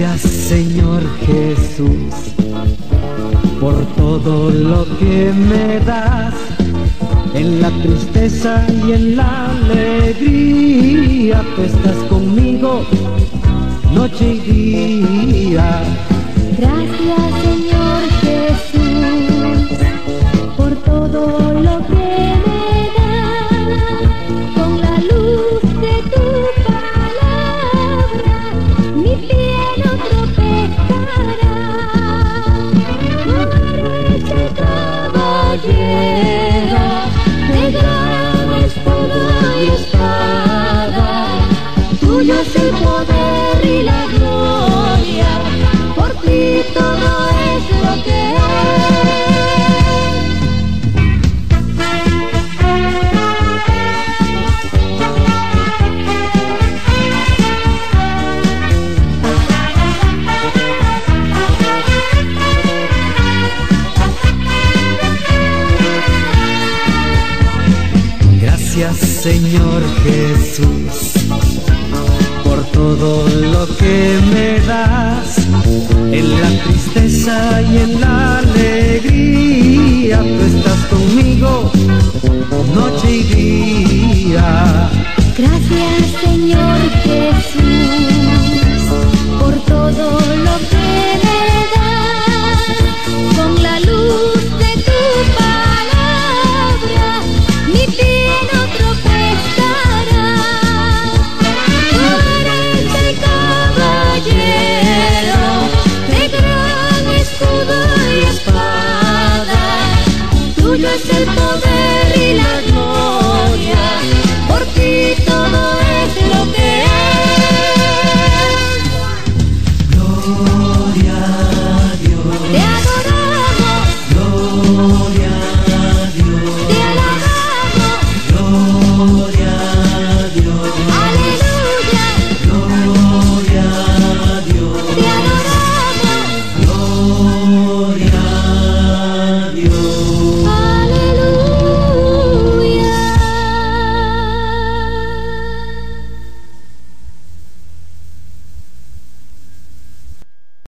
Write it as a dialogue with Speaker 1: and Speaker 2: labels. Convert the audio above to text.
Speaker 1: Gracias Señor Jesús por todo lo que me das en la tristeza y en la alegría. Tú estás conmigo noche y día.
Speaker 2: Gracias Señor
Speaker 1: Señor Jesús por todo lo que me das en la tristeza y en la